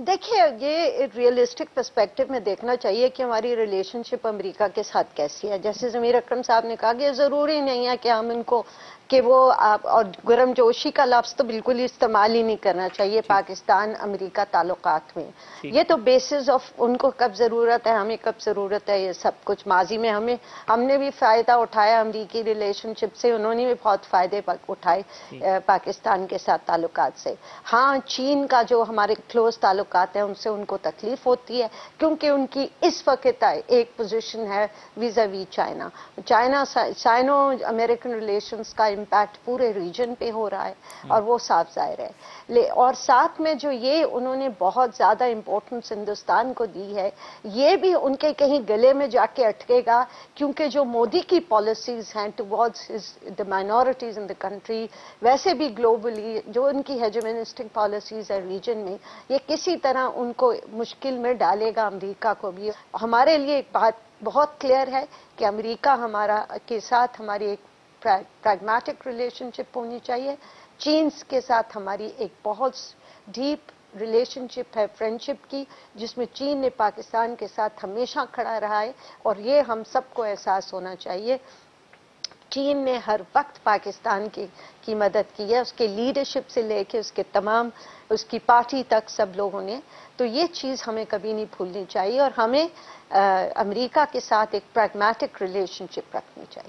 देखिए ये realistic perspective में देखना चाहिए कि हमारी रिलेशनशिप अमेरिका के साथ कैसी है। जैसे जमीर अक्रम साहब ने कहा कि ज़रूरी नहीं है कि हम इनको कि वो आप और गर्म जोशी का लफ्ज तो बिल्कुल ही इस्तेमाल ही नहीं करना चाहिए पाकिस्तान अमेरिका ताल्लुकात में। ये तो बेसिस ऑफ़ उनको कब ज़रूरत है हमें कब ज़रूरत है ये सब कुछ माजी में हमें हमने भी फ़ायदा उठाया अमरीकी रिलेशनशिप से उन्होंने भी बहुत फ़ायदे उठाए पाकिस्तान के साथ ताल्लुक से। हाँ चीन का जो हमारे क्लोज ताल्लुकात हैं उनसे उनको तकलीफ़ होती है क्योंकि उनकी इस वक्त एक पोजिशन है vis-a-vis China China Chino American relation का इम्पैक्ट पूरे रीजन पे हो रहा है हम्म। और वो साफ़ ज़ाहिर है ले और साथ में जो ये उन्होंने बहुत ज़्यादा इम्पोर्टेंस हिंदुस्तान को दी है ये भी उनके कहीं गले में जाके अटकेगा क्योंकि जो मोदी की पॉलिसीज़ हैं towards the minorities in the country वैसे भी ग्लोबली जो उनकी हेजमिनिस्टिक पॉलिसीज़ है रीजन में ये किसी तरह उनको मुश्किल में डालेगा अमरीका को भी। हमारे लिए एक बात बहुत क्लियर है कि अमेरिका हमारा, के साथ हमारी एक प्रैग्मेटिक रिलेशनशिप होनी चाहिए। चीन के साथ हमारी एक बहुत डीप रिलेशनशिप है फ्रेंडशिप की, जिसमें चीन ने पाकिस्तान के साथ हमेशा खड़ा रहा है, और ये हम सबको एहसास होना चाहिए चीन ने हर वक्त पाकिस्तान की की मदद की है, उसके लीडरशिप से लेके उसके तमाम, उसकी पार्टी तक सब लोगों ने। तो ये चीज़ हमें कभी नहीं भूलनी चाहिए और हमें अमेरिका के साथ एक प्रैग्मेटिक रिलेशनशिप रखनी चाहिए।